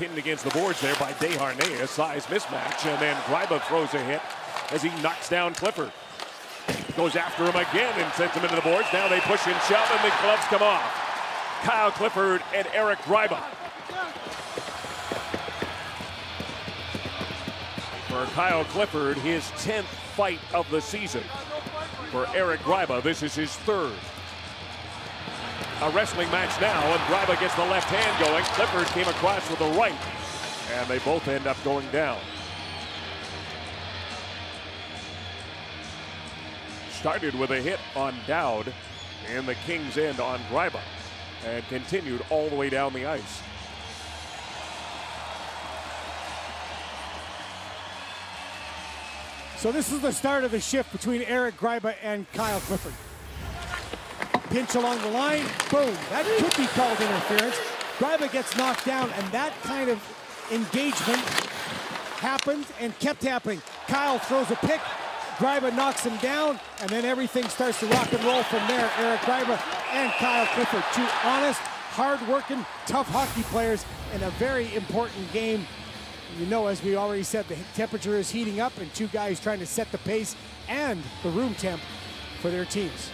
pinned against the boards there by Desharnais. Size mismatch. And then Gryba throws a hit as he knocks down Clifford. Goes after him again and sends him into the boards. Now they push and shove and the gloves come off. Kyle Clifford and Eric Gryba. For Kyle Clifford, his 10th fight of the season. For Eric Gryba, this is his third. A wrestling match now, and Gryba gets the left hand going. Clifford came across with the right, and they both end up going down. Started with a hit on Dowd in the King's end on Gryba, and continued all the way down the ice. So this is the start of the shift between Eric Gryba and Kyle Clifford. Pinch along the line, boom. That could be called interference. Gryba gets knocked down, and that kind of engagement happened and kept happening. Kyle throws a pick, Gryba knocks him down, and then everything starts to rock and roll from there. Eric Gryba and Kyle Clifford, two honest, hard-working, tough hockey players in a very important game you know, as we already said, the temperature is heating up and two guys trying to set the pace and the room temp for their teams.